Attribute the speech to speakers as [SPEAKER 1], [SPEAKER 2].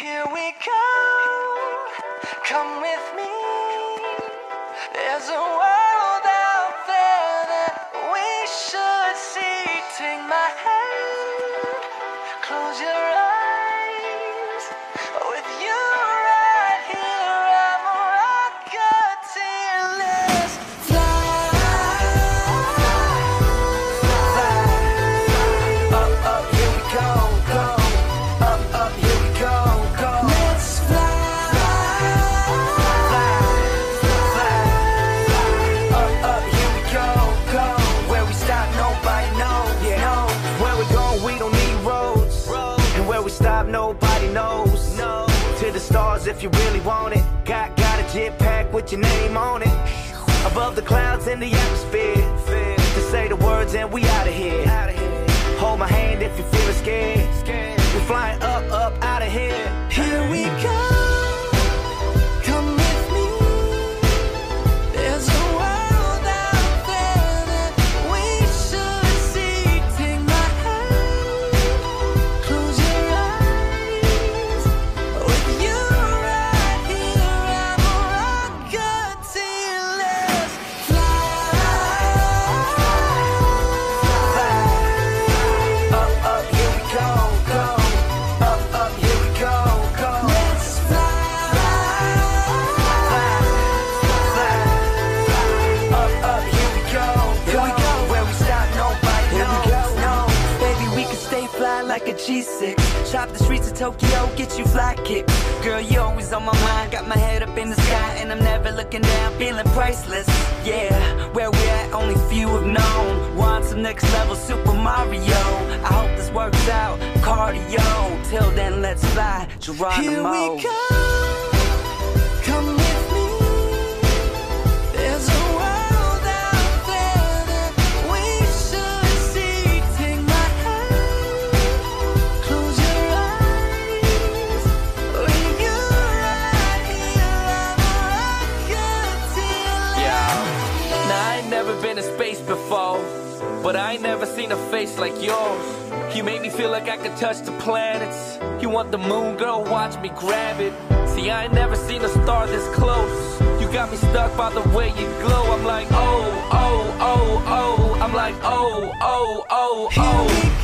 [SPEAKER 1] Here we go. Come with me. Nobody knows. No.
[SPEAKER 2] To the stars if you really want it. Got got a jet pack with your name on it. Above the clouds in the atmosphere. To say the words and we out of here. Hold my hand if you're feeling scared. We're flying up,
[SPEAKER 1] a G6. Chop the streets of Tokyo, get you fly kicks. Girl, you always on my mind. Got my head up in the sky, and I'm never looking down, feeling priceless. Yeah, where we at, only few have known. Want some next level Super Mario. I hope this works out. Cardio. Till then, let's fly. Geronimo. Here we. Come
[SPEAKER 3] never been to space before, but I ain't never seen a face like yours. You make me feel like I could touch the planets. You want the moon, girl? Watch me grab it. See, I ain't never seen a star this close. You got me stuck by the way you glow. I'm like, oh, oh, oh, oh. I'm like, oh, oh, oh, oh.